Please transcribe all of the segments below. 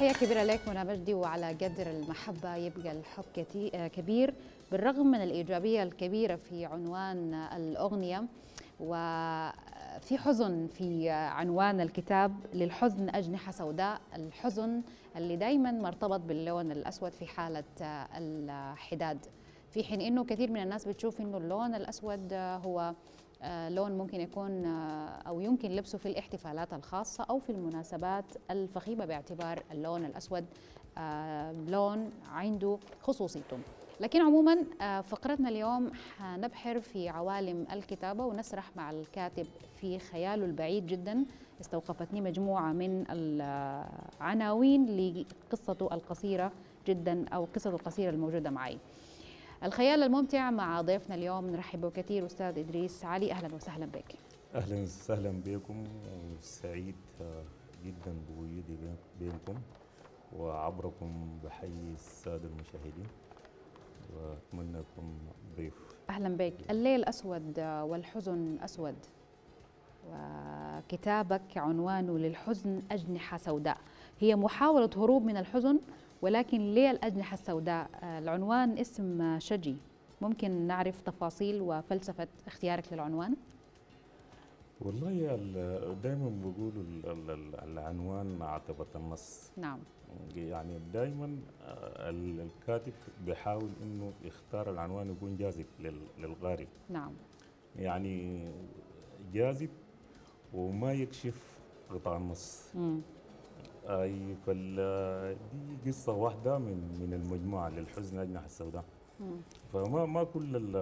تحية كبيرة لك منى مجدي وعلى قدر المحبة. يبقى الحب آه، كبير بالرغم من الإيجابية الكبيرة في عنوان الأغنية وفي حزن في عنوان الكتاب للحزن أجنحة سوداء. الحزن اللي دايما مرتبط باللون الأسود في حالة آه، الحداد. في حين إنه كثير من الناس بتشوف إنه اللون الأسود آه، هو لون ممكن يكون آه، أو يمكن لبسه في الاحتفالات الخاصة أو في المناسبات الفخيمة باعتبار اللون الأسود آه، لون عنده خصوصيته. لكن عموما آه، فقرتنا اليوم حنبحر في عوالم الكتابة ونسرح مع الكاتب في خياله البعيد جدا. استوقفتني مجموعة من العناوين لقصته القصيرة جدا أو قصته القصيرة الموجودة معي. الخيال الممتع مع ضيفنا اليوم نرحب به كثير أستاذ إدريس علي. أهلا وسهلا بك. أهلا وسهلا بكم وسعيد جدا بوجودي بين- بينكم وعبركم بحيي السادة المشاهدين وأتمنى اكون ضيف. أهلا بك. الليل أسود والحزن أسود وكتابك عنوانه للحزن أجنحة سوداء. هي محاولة هروب من الحزن ولكن ليه الاجنحه السوداء آه، العنوان اسم آه، شجي. ممكن نعرف تفاصيل وفلسفة اختيارك للعنوان؟ والله دائما بقولوا ال- العنوان عتبة النص نعم. يعني دائما الكاتب بيحاول إنه يختار العنوان يكون جاذب لل- للقارئ نعم. يعني جاذب وما يكشف قطع النص مم. اي فال دي قصة واحدة من من المجموعة للحزن أجنحة السوداء. فما ما كل ال-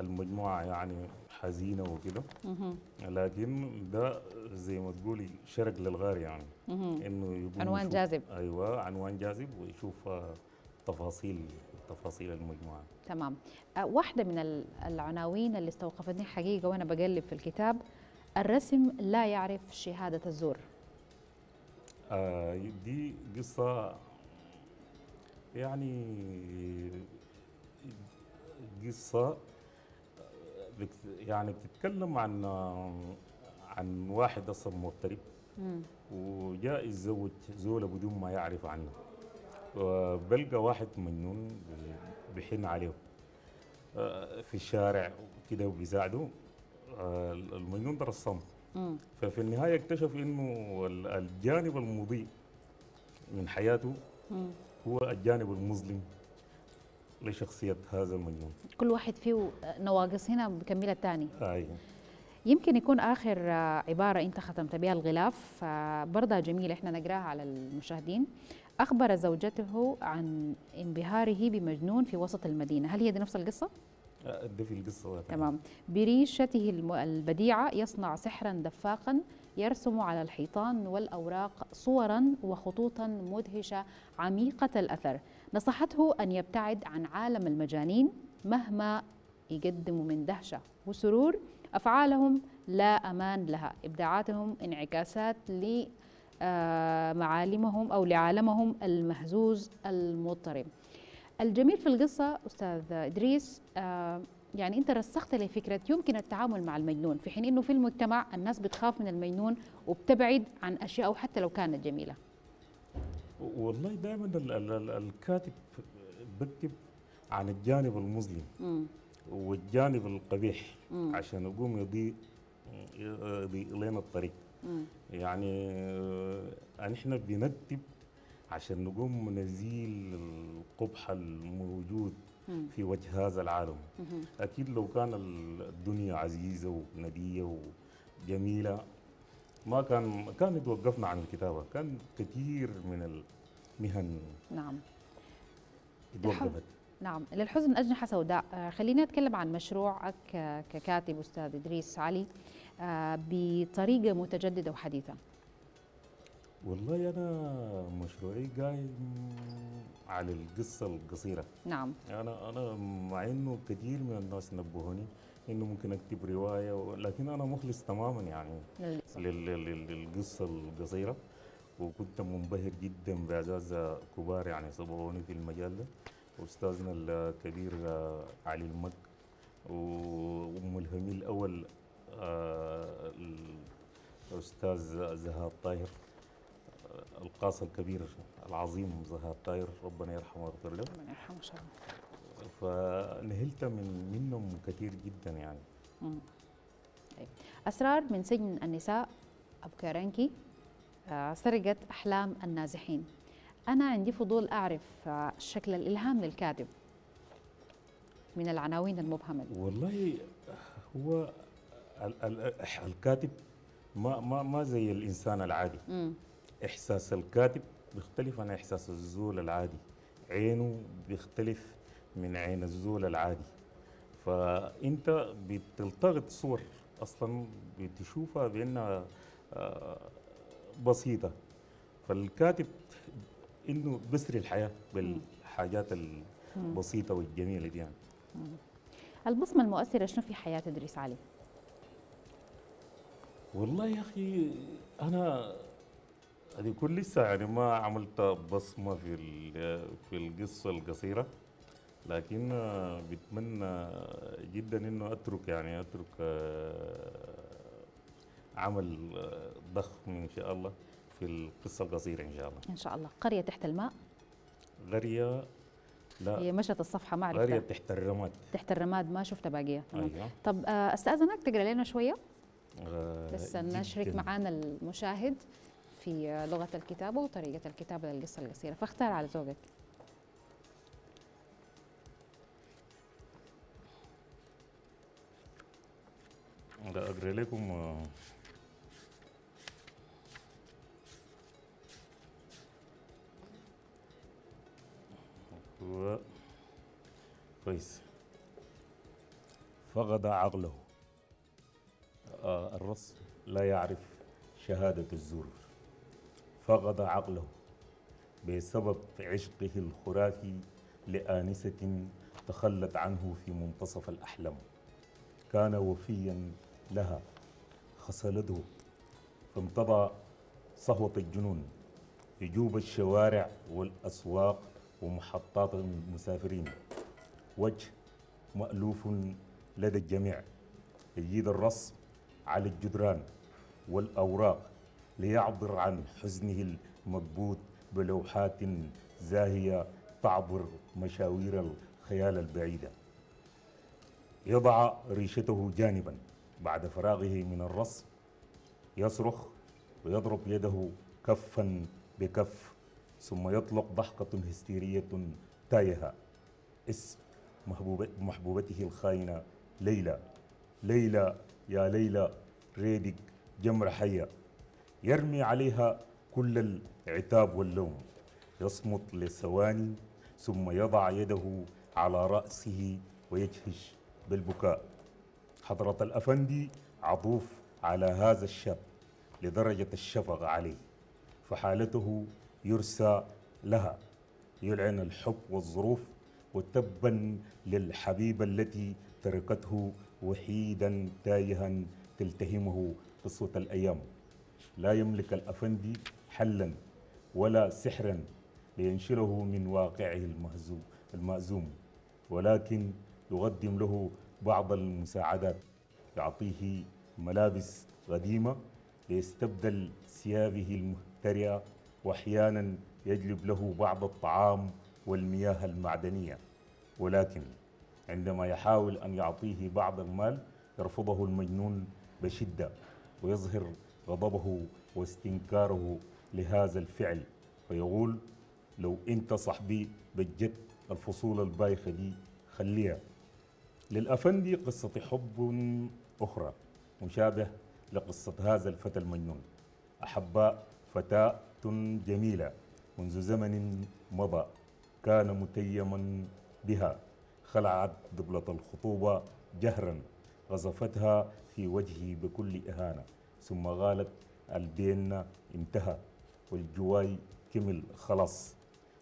المجموعة يعني حزينة وكده. لكن ده زي ما تقولي شرق للغار يعني. إنه عنوان جاذب. أيوه عنوان جاذب ويشوف آه، تفاصيل تفاصيل المجموعة تمام أه، واحدة من ال- العناوين اللي استوقفتني حقيقة وأنا بقلب في الكتاب الرسم لا يعرف شهادة الزور. آه دي قصة يعني قصة يعني بتتكلم عن عن واحد أصلا مغترب. وجاء يتزوج زولة بدون ما يعرف عنه. وبلقى واحد مجنون بحن عليه. آه، في الشارع كده وبيساعده. آه، المجنون ده رسام مم. ففي النهاية اكتشف إنه ال- الجانب المضيء من حياته مم. هو الجانب المظلم لشخصية هذا المجنون كل واحد فيه نواقص هنا بكمل الثاني أي يمكن يكون آخر آه، عبارة أنت ختمت بها الغلاف آه، برضها جميلة إحنا نقراها على المشاهدين أخبر زوجته عن انبهاره بمجنون في وسط المدينة هل هي دي نفس القصة؟ آه، ده في القصة ده تمام. بريشته البديعة يصنع سحرا دفاقا يرسم على الحيطان والأوراق صورا وخطوطا مدهشة عميقة الأثر. نصحته أن يبتعد عن عالم المجانين مهما يقدموا من دهشة وسرور أفعالهم لا أمان لها. إبداعاتهم انعكاسات لمعالمهم أو لعالمهم المهزوز المضطرب. الجميل في القصة أستاذ إدريس آه، يعني أنت رسخت لي فكرة يمكن التعامل مع المجنون في حين أنه في المجتمع الناس بتخاف من المجنون وبتبعد عن أشياء حتى لو كانت جميلة والله دائما ال- ال- ال- الكاتب بكتب عن الجانب المظلم. والجانب القبيح مم. عشان يقوم يضيء يضيء لنا الطريق مم. يعني آه، نحن بنكتب عشان نقوم نزيل القبح الموجود. في وجه هذا العالم. أكيد لو كان الدنيا عزيزة وندية وجميلة ما كان كان توقفنا عن الكتابة. كان كثير من المهن نعم. توقفت. نعم. للحزن أجنحة سوداء. آه، خلينا نتكلم عن مشروعك ككاتب أستاذ إدريس علي آه، بطريقة متجددة وحديثة. والله أنا مشروعي قايم على القصة القصيرة. نعم. أنا أنا مع إنه كثير من الناس نبهوني إنه ممكن أكتب رواية لكن أنا مخلص تماما يعني للقصة. لل- لل- للقصة القصيرة. وكنت منبهر جدا بأعزاز كبار يعني سبقوني في المجال ده. أستاذنا الكبير آه، علي المك وملهمي الأول آه، الأستاذ زهاد طاهر. القاص الكبير العظيم زهاد طاير ربنا يرحمه ويغفر له ربنا يرحمه إن شاء الله فنهلت من منهم كثير جدا يعني مم. طيب. أسرار من سجن النساء أبو كارنكي آه، سرقت أحلام النازحين أنا عندي فضول أعرف آه، شكل الإلهام للكاتب من العناوين المبهمة دي والله هو ال- ال- الكاتب ما ما ما زي الإنسان العادي مم. إحساس الكاتب بيختلف عن إحساس الزول العادي. عينه بيختلف من عين الزول العادي. فأنت بتلتقط صور أصلا بتشوفها بأنها آه، بسيطة. فالكاتب إنه بسري الحياة بالحاجات البسيطه والجميلة دي يعني. البصمة المؤثرة شنو في حياة إدريس علي؟ والله يا أخي أنا هذه يكون لسه يعني ما عملت بصمة في في القصة القصيرة لكن بتمنى جدا إنه أترك يعني أترك آه، عمل آه، ضخم إن شاء الله في القصة القصيرة إن شاء الله. إن شاء الله. قرية تحت الماء؟ غريه لا. هي مشت الصفحة ما عرفتها. تحت الرماد. تحت الرماد ما شفت باقية. أيوه. طب آه، أستاذنك تقرأ لنا شوية؟ بس نشرك. معانا المشاهد. في لغة الكتابه وطريقة الكتابه للقصة القصيرة. فاختار على ذوقك اقرا لكم. كويس. فقد عقله. آه الرص لا يعرف شهادة الزور. فقد عقله بسبب عشقه الخرافي لآنسة تخلت عنه في منتصف الأحلام. كان وفيا لها خسلته. فامتضى صهوة الجنون يجوب الشوارع والأسواق ومحطات المسافرين. وجه مألوف لدى الجميع يجيد الرسم على الجدران والأوراق. ليعبر عن حزنه المكبوت بلوحات زاهية تعبر مشاوير الخيال البعيدة. يضع ريشته جانبا بعد فراغه من الرسم. يصرخ ويضرب يده كفا بكف ثم يطلق ضحكة هستيرية تايهة. اسم محبوبته الخاينة ليلى. ليلى يا ليلى ريدك جمرة حية. يرمي عليها كل العتاب واللوم. يصمت لثواني ثم يضع يده على رأسه ويجهش بالبكاء. حضرة الأفندي عطوف على هذا الشاب لدرجة الشفقة عليه فحالته يرسى لها. يلعن الحب والظروف وتبا للحبيبة التي تركته وحيدا تايها تلتهمه قصة الأيام. لا يملك الأفندي حلا ولا سحرا لينشره من واقعه المهزوم المأزوم ولكن يقدم له بعض المساعدات. يعطيه ملابس قديمة ليستبدل ثيابه المهترئة وأحيانا يجلب له بعض الطعام والمياه المعدنية. ولكن عندما يحاول أن يعطيه بعض المال يرفضه المجنون بشدة ويظهر غضبه واستنكاره لهذا الفعل. فيقول لو أنت صاحبي بجد الفصول البايخة دي خليها. للأفندي قصة حب أخرى مشابه لقصة هذا الفتى المجنون. أحب فتاة جميلة منذ زمن مضى كان متيما بها. خلعت دبلة الخطوبة جهرا غزفتها في وجهه بكل إهانة. ثم قالت البين انتهى والجواي كمل خلاص.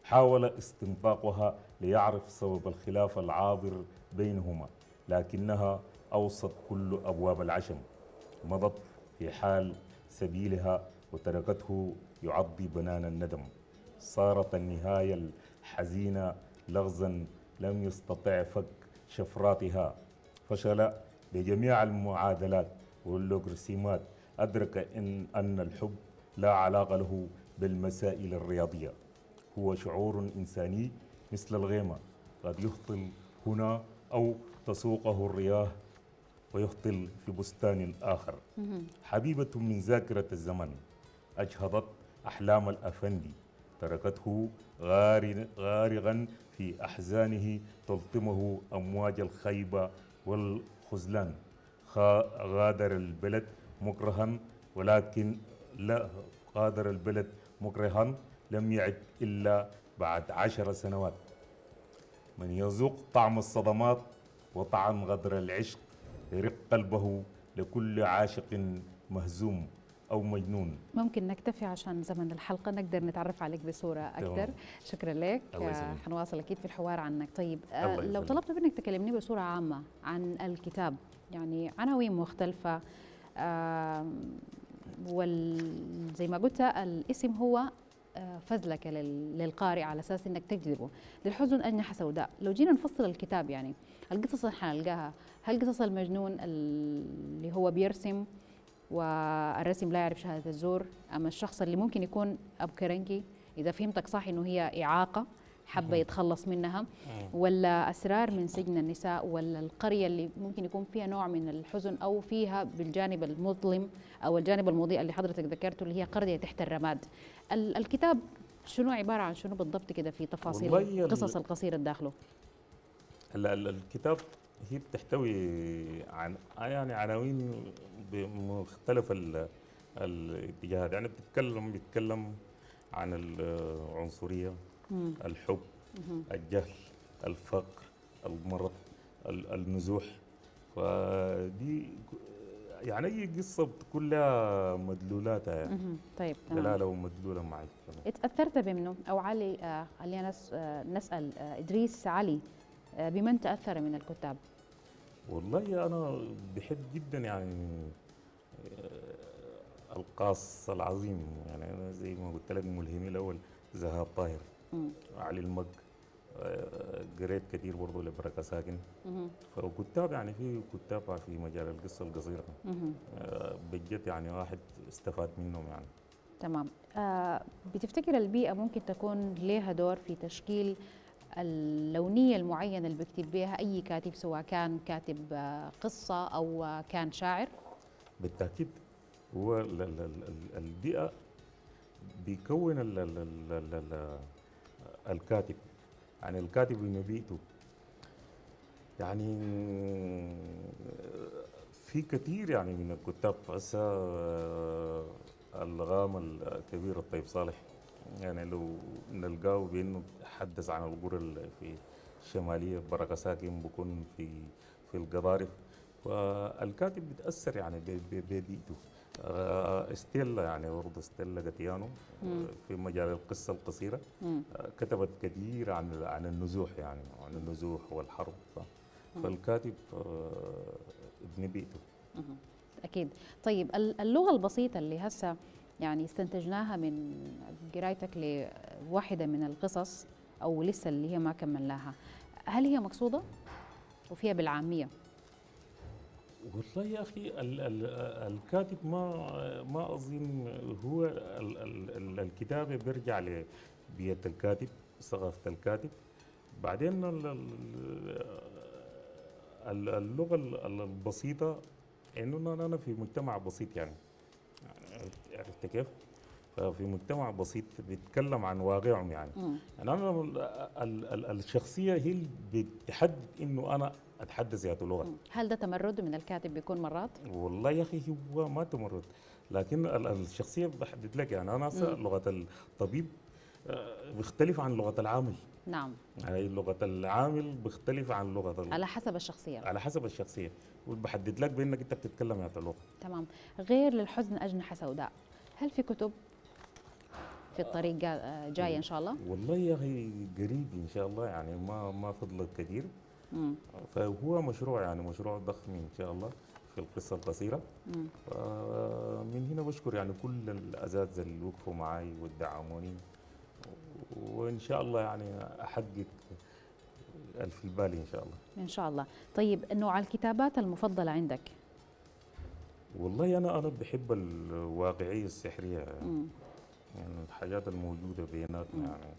حاول استنطاقها ليعرف سبب الخلاف العابر بينهما لكنها أوصت كل أبواب العشم. مضت في حال سبيلها وتركته يعضي بنان الندم. صارت النهاية الحزينة لغزا لم يستطع فك شفراتها فشل بجميع المعادلات واللوغرسيمات أدرك إن أن الحب لا علاقة له بالمسائل الرياضية. هو شعور إنساني مثل الغيمة. قد يهطل هنا أو تسوقه الرياح ويهطل في بستان آخر. حبيبة من ذاكرة الزمن أجهضت أحلام الأفندي. تركته غار- غارغا في أحزانه تلطمه أمواج الخيبة والخذلان خا- غادر البلد مكرها ولكن لا غادر البلد مكرها لم يعد إلا بعد عشر سنوات من يذوق طعم الصدمات وطعم غدر العشق يرق قلبه لكل عاشق مهزوم أو مجنون ممكن نكتفي عشان زمن الحلقة نقدر نتعرف عليك بصورة أكثر تمام. شكرا لك آه،. حنواصل أكيد في الحوار عنك طيب آه، لو. طلبت منك تكلمني بصورة عامة عن الكتاب يعني عناوين مختلفة وزي ما قلت الاسم هو آه، فزلكة لل- للقارئ على أساس أنك تجذبه. للحزن أجنحة سوداء لو جينا نفصل الكتاب يعني القصص اللي حنلقاها هل قصص المجنون اللي هو بيرسم والرسم لا يعرف شهادة الزور أما الشخص اللي ممكن يكون أبو كرنكي إذا فهمتك صح إنه هي إعاقة حابة يتخلص منها ولا أسرار من سجن النساء ولا القرية اللي ممكن يكون فيها نوع من الحزن أو فيها بالجانب المظلم أو الجانب المضيء اللي حضرتك ذكرته اللي هي قرية تحت الرماد. ال- الكتاب شنو عبارة عن شنو بالضبط كده في تفاصيل القصص القصيرة داخله؟ هلا ال- الكتاب هي بتحتوي عن يعني عناوين بمختلف ال- الاتجاهات. يعني بتتكلم بيتكلم عن العنصرية مم. الحب الجهل الفقر المرض ال- النزوح فدي يعني أي قصة بتكون لها مدلولاتها يعني. طيب تمام دلالة ومدلولة معي اتأثرت بمنه أو علي آه خلينا آه نسأل آه إدريس علي آه بمن تأثر من الكتاب؟ والله أنا بحب جدا يعني آه، القاص العظيم يعني أنا زي ما قلت لك ملهمي الأول زهاب طاهر مم. علي المج آه، قريت كثير برضه لبركة ساكن. فكتاب يعني في كتاب في مجال القصة القصيرة. آه، بجد يعني واحد استفاد منهم يعني تمام آه بتفتكر البيئة ممكن تكون لها دور في تشكيل اللونية المعينة اللي بيكتب بها أي كاتب سواء كان كاتب آه قصة أو آه كان شاعر؟ بالتأكيد هو ال- ال- ال- ال- البيئة بيكون الكاتب يعني الكاتب بيئته يعني في كثير يعني من الكتاب هسه آه، الغام الكبير الطيب صالح. يعني لو نلقاه بإنه حدث عن القرى في الشمالية بركة ساكن بكون في في القضارف فالكاتب بيتأثر يعني ببيئته. ستيلا يعني برضه ستيلا جاتيانو مم. في مجال القصة القصيرة. آه، كتبت كثير عن عن النزوح يعني عن النزوح والحرب فالكاتب آه، ابن بيئته مهم. أكيد طيب ال- اللغة البسيطة اللي هسه يعني استنتجناها من قرايتك لواحدة من القصص أو لسه اللي هي ما كملناها هل هي مقصودة وفيها بالعامية؟ والله يا أخي ال ال الكاتب ما ما أظن هو ال ال ال الكتابه بيرجع لبيئه الكاتب ثقافة الكاتب بعدين ال ال ال اللغة ال- ال- البسيطة إنه أنا في مجتمع بسيط يعني عرفت كيف؟ ففي مجتمع بسيط بيتكلم عن واقعهم يعني. يعني أنا ال ال ال الشخصية هي اللي بتحدد إنه أنا أتحدث ذات لغه. هل ده تمرد من الكاتب بيكون مرات؟ والله يا أخي هو ما تمرد لكن ال- الشخصية بحدد لك يعني أنا. لغة الطبيب آه، بيختلف عن لغة العامل نعم يعني لغة العامل بيختلف عن لغة ال- على حسب الشخصية على حسب الشخصية وبحدد لك بأنك أنت بتتكلم ذات اللغة تمام غير للحزن أجنحة سوداء هل في كتب في الطريق جا- جاية إن شاء الله؟ والله يا أخي قريب إن شاء الله يعني ما ما فضلت كثير. فهو مشروع يعني مشروع ضخم إن شاء الله في القصة القصيرة. من هنا بشكر يعني كل الاساتذه اللي وقفوا معي ودعموني وإن شاء الله يعني أحقق ألف البالي إن شاء الله إن شاء الله طيب نوع الكتابات المفضلة عندك؟ والله أنا أنا بحب الواقعية السحرية مم. يعني الحاجات الموجودة بيناتنا يعني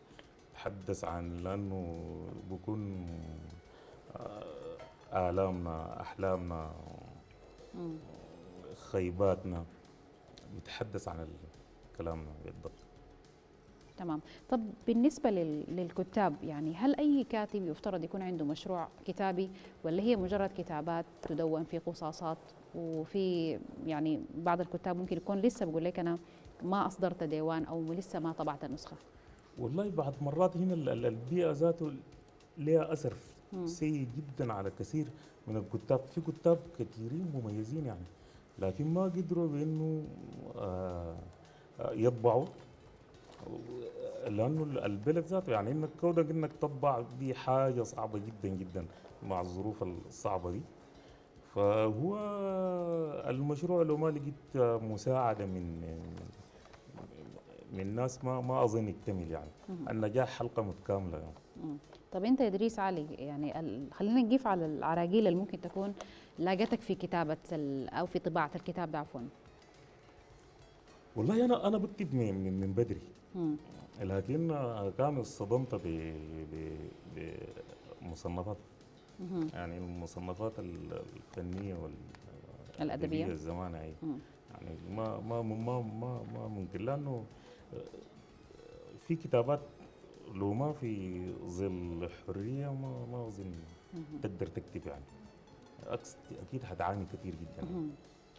تحدث عن لأنه بكون آلامنا أحلامنا مم. خيباتنا بتحدث عن كلامنا بالضبط تمام طب بالنسبة لل- للكتاب يعني هل أي كاتب يفترض يكون عنده مشروع كتابي ولا هي مجرد كتابات تدون في قصاصات وفي يعني بعض الكتاب ممكن يكون لسه بقول لك أنا ما أصدرت ديوان أو لسه ما طبعت نسخة والله بعض مرات هنا ال- ال- البيئة ذاته لها أثر. سيء جدا على كثير من الكتاب. في كتاب كثيرين مميزين يعني لكن ما قدروا بأنه آه، آه، يطبعوا لأنه ال- البلد ذاته يعني إنك كونك إنك تطبع دي حاجة صعبة جدا جدا مع الظروف الصعبة دي. فهو المشروع لو ما لقيت مساعدة من من ناس ما ما أظن يكتمل يعني. النجاح حلقة متكاملة يعني. طب أنت إدريس علي يعني خلينا نقيف على العراقيل اللي ممكن تكون لاقتك في كتابة ال- أو في طباعة الكتاب ده عفوا والله أنا أنا بكتب من من, بدري مم. لكن كان اصطدمت ب ب- بمصنفات. يعني المصنفات ال- الفنية وال الأدبية. الزمان مم. يعني ما ما ما ما, ما ممكن لأنه في كتابات لو ما في ظل حرية ما ما أظن مهم. تقدر تكتب يعني أكيد حتعاني كثير جدا.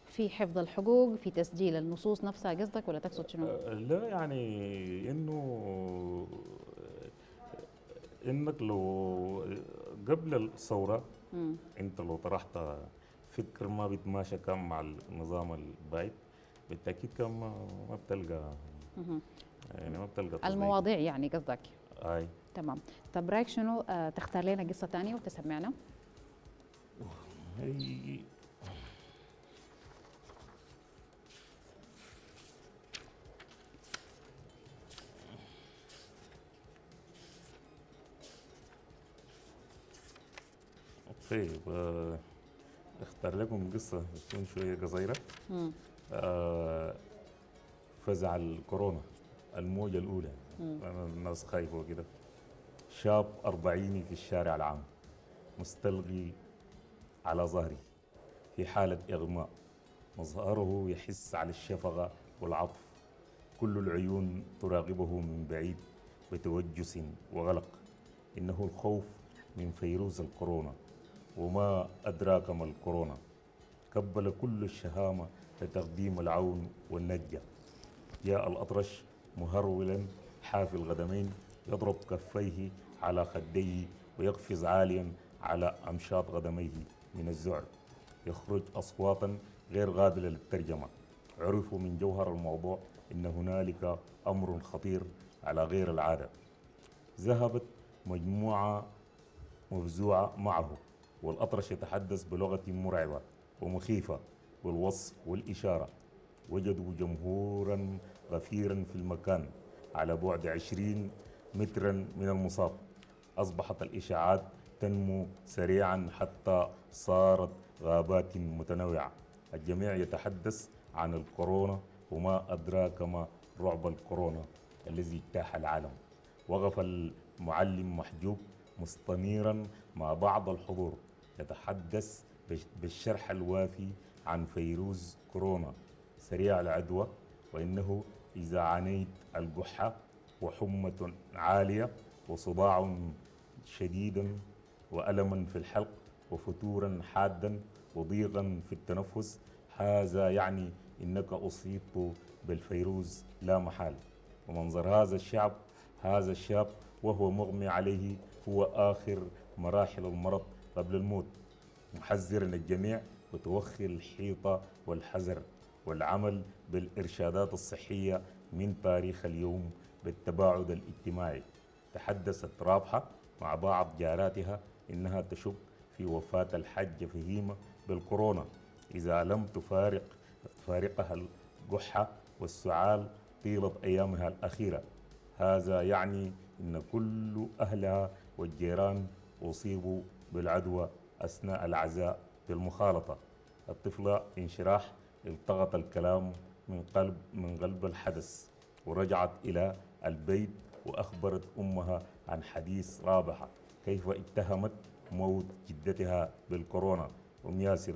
في حفظ الحقوق في تسجيل النصوص نفسها قصدك ولا تقصد شنو؟ آه، لا يعني إنه إنك لو قبل الثورة. أنت لو طرحت فكر ما بيتماشى كان مع النظام البايد بالتأكيد كان ما بتلقى. يعني ما بتلقى. المواضيع يعني قصدك أي. تمام. طب رأيك شنو؟ آه تختار لنا قصة تانية وتسمعنا. هي طيب آه، اختار لكم قصة تكون شوية قصيرة. مم. آه، فزع الكورونا الموجة الأولى. أنا الناس خايفة وكده شاب أربعيني في الشارع العام مستلقي على ظهري في حالة إغماء. مظهره يحس على الشفقة والعطف. كل العيون تراقبه من بعيد بتوجس وغلق. إنه الخوف من فيروس الكورونا وما أدراك ما الكورونا. قبل كل الشهامة لتقديم العون والنجة. جاء الأطرش مهرولا حافي القدمين يضرب كفيه على خديه ويقفز عاليا على أمشاط قدميه من الذعر يخرج أصواتا غير قابلة للترجمة. عرفوا من جوهر الموضوع إن هنالك أمر خطير على غير العادة. ذهبت مجموعة مفزوعة معه والأطرش يتحدث بلغة مرعبة ومخيفة بالوصف والإشارة. وجدوا جمهورا غفيرا في المكان. على بعد عشرين مترا من المصاب. أصبحت الإشاعات تنمو سريعا حتى صارت غابات متنوعة. الجميع يتحدث عن الكورونا وما أدراك ما رعب الكورونا الذي اجتاح العالم. وقف المعلم محجوب مستنيرا مع بعض الحضور. يتحدث بالشرح الوافي عن فيروس كورونا. سريع العدوى وإنه إذا عانيت الجحة وحمة عالية وصداع شديدا وألما في الحلق وفتورا حادا وضيقا في التنفس هذا يعني إنك أصيبت بالفيروس لا محال ومنظر هذا الشعب هذا الشاب وهو مغمي عليه هو آخر مراحل المرض قبل الموت. محذرا الجميع وتوخي الحيطة والحذر. والعمل بالإرشادات الصحية من تاريخ اليوم بالتباعد الاجتماعي. تحدثت رابحة مع بعض جاراتها إنها تشك في وفاة الحجة فهيمة بالكورونا إذا لم تفارق تفارقها الجحة والسعال طيلة أيامها الأخيرة. هذا يعني أن كل أهلها والجيران أصيبوا بالعدوى أثناء العزاء بالمخالطة الطفلة انشراح التقط الكلام من قلب من قلب الحدث ورجعت إلى البيت وأخبرت أمها عن حديث رابحة كيف اتهمت موت جدتها بالكورونا. أم ياسر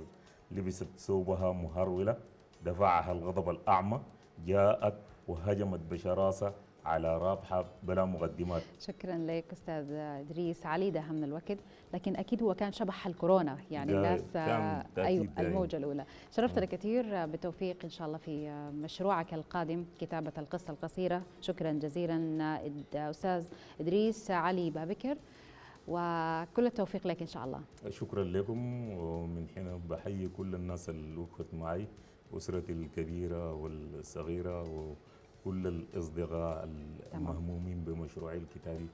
لبست ثوبها مهرولة دفعها الغضب الأعمى جاءت وهجمت بشراسة على رابحة بلا مقدمات. شكرا لك أستاذ إدريس. علي ده من الوقت لكن أكيد هو كان شبح الكورونا يعني الناس تأكيد أيوه دايم. الموجة الأولى. شرفتنا كثير بالتوفيق إن شاء الله في مشروعك القادم كتابة القصة القصيرة. شكرا جزيلا أستاذ إدريس علي بابكر. وكل التوفيق لك إن شاء الله. شكرا لكم ومن هنا بحيي كل الناس اللي وقفت معي أسرتي الكبيرة والصغيرة وكل الأصدقاء المهمومين بمشروعي الكتابي.